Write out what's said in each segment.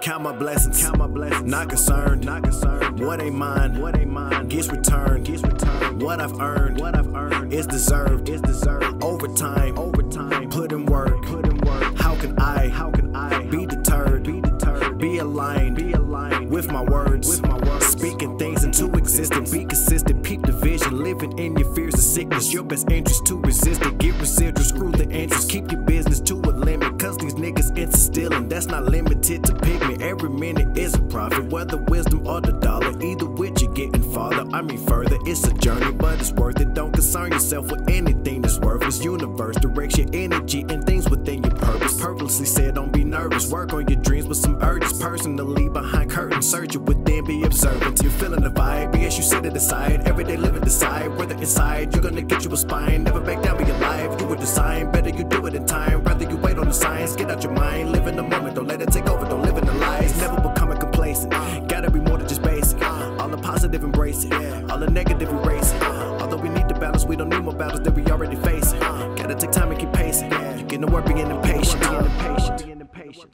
Count my blessings, count my blessings. Not concerned, not concerned. What ain't mine, what ain't mine. Gets returned, gets returned. What I've earned, what I've earned. Is deserved, is deserved. Overtime, overtime. Put in work, put in work. How can I, how can I be deterred, be deterred. Be aligned, be aligned with my words, with my words. Speaking things into existence. Be consistent, peep the vision. Living in your fears of sickness. Your best interest to resist it. Get residual, screw the interest. Keep your business to a limit. Cause these niggas into stealing. That's not limited to pigment. Every minute is a profit. Whether wisdom or the dollar. Either which you're getting farther. I mean further. It's a journey, but it's worth it. Don't concern yourself with anything that's worthless. Universe directs your energy and things within your purpose. Purposely said, don't be nervous. Work on your dreams with some urges. Personally, behind curtains, search it within, be observant. You're feeling the vibe, yes, you sit it aside. Every day living decide whether inside you're gonna get you a spine. Never back down, embrace it, all the negative erase it. Although we need the balance, we don't need more battles than we already facing. Gotta take time and keep pacing. You're getting to work. Being impatient. Being impatient.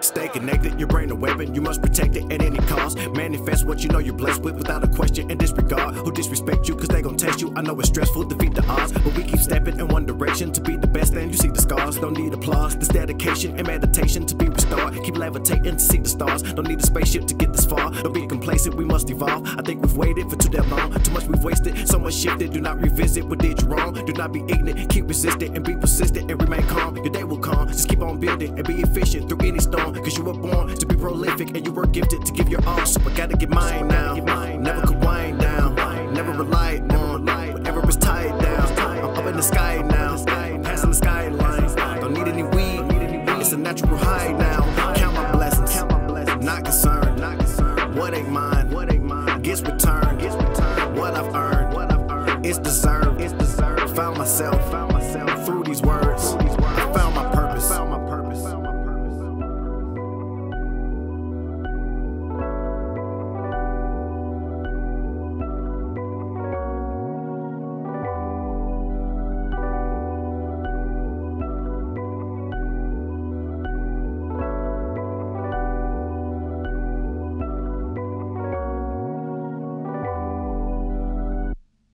Stay connected, your brain a weapon, you must protect it at any cost. Manifest what you know you're blessed with without a question and disregard. Who disrespect you, cause they gon' test you. I know it's stressful, defeat the odds, but we keep stepping in one direction to be the best, and you see the scars. Don't need applause, this dedication and meditation to be levitating to see the stars. Don't need a spaceship to get this far. Don't be complacent, we must evolve. I think we've waited for too damn long. Too much we've wasted, so much shifted. Do not revisit what did you wrong. Do not be ignorant, keep resistant and be persistent and remain calm. Your day will come, just keep on building and be efficient through any storm. Cause you were born to be prolific and you were gifted to give your all. So I gotta get mine now. Never could wind down. Never relied on whatever is tied down. I'm up in the sky now. Passing the skyline. Don't need any weed. It's a natural high now. Deserve.